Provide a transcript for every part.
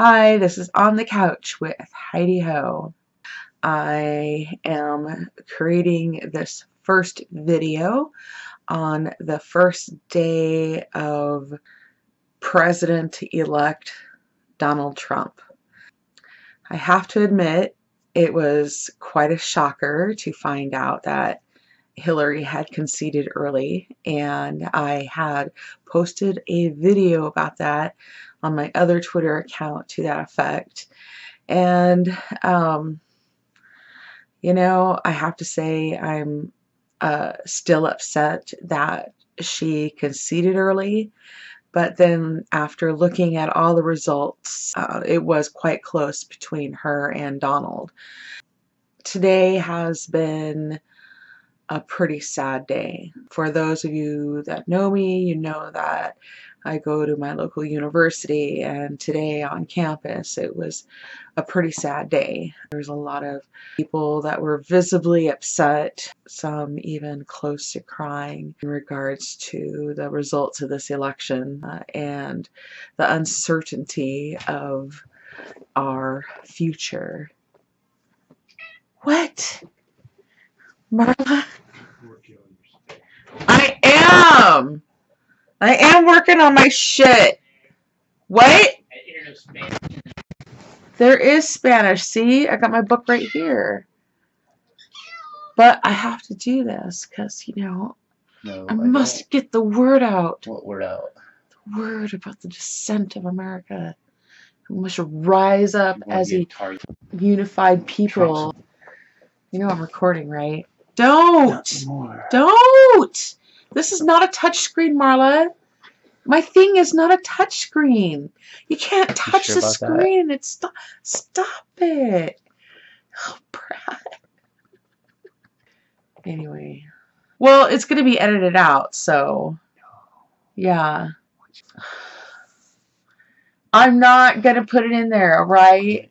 Hi, this is On the Couch with Heidi Ho. I am creating this first video on the first day of President-elect Donald Trump. I have to admit, it was quite a shocker to find out that Hillary had conceded early, and I had posted a video about that on my other Twitter account to that effect. And, um, you know, I have to say I'm uh, still upset that she conceded early. But then after looking at all the results, uh, it was quite close between her and Donald. Today has been a pretty sad day. For those of you that know me, you know that I go to my local university and today on campus it was a pretty sad day. There was a lot of people that were visibly upset, some even close to crying in regards to the results of this election uh, and the uncertainty of our future. What? Marla? I am. I am working on my shit. What? There is Spanish. See, I got my book right here. But I have to do this because, you know, No, I must get the word out. What word out? The word about the descent of America. We must rise up as a target. unified people. You know I'm recording, right? Not Don't! Don't! This is not a touch screen, Marla. My thing is not a touch screen. You can't touch sure the about that? screen. It's stop. Stop it. Oh, Brad. Anyway, well, it's gonna be edited out, so yeah. I'm not gonna put it in there, right?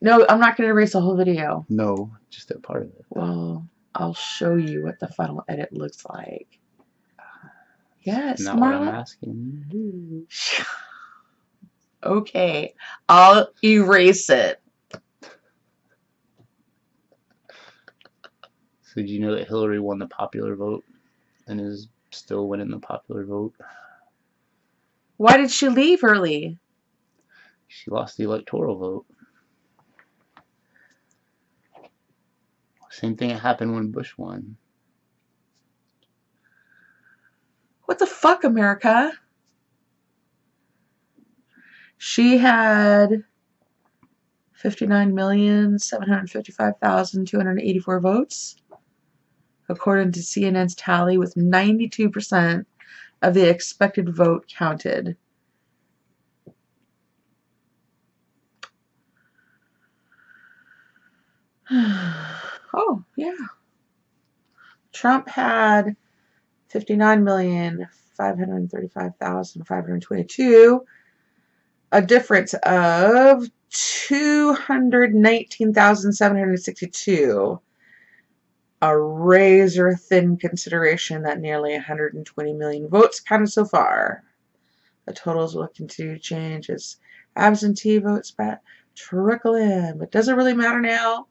No, I'm not gonna erase the whole video. No, just a part of it. Well, I'll show you what the final edit looks like. Uh, yes, Not what I'm asking. to. Okay, I'll erase it. So did you know that Hillary won the popular vote and is still winning the popular vote? Why did she leave early? She lost the electoral vote. Same thing that happened when Bush won. What the fuck, America? She had 59,755,284 votes, according to CNN's tally, with 92% of the expected vote counted. oh, yeah. Trump had 59,535,522, a difference of 219,762. A razor thin consideration that nearly 120 million votes counted so far. The totals will continue to change as absentee votes trickle in, but doesn't really matter now?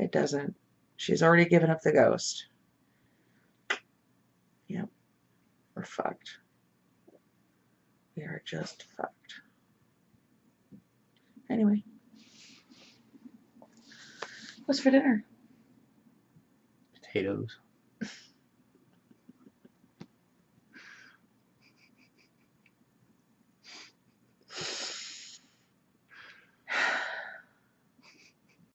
It doesn't. She's already given up the ghost. Yep. We're fucked. We are just fucked. Anyway. What's for dinner? Potatoes.